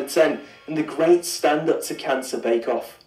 out of 10 in the Great Stand Up to Cancer Bake Off.